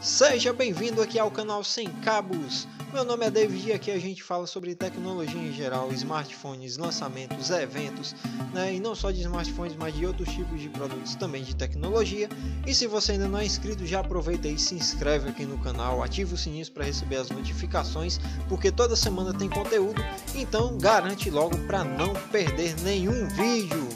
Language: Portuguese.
Seja bem-vindo aqui ao canal Sem Cabos. Meu nome é David e aqui a gente fala sobre tecnologia em geral, smartphones, lançamentos, eventos, né? e não só de smartphones, mas de outros tipos de produtos também de tecnologia. E se você ainda não é inscrito, já aproveita e se inscreve aqui no canal, ativa o sininho para receber as notificações, porque toda semana tem conteúdo, então garante logo para não perder nenhum vídeo.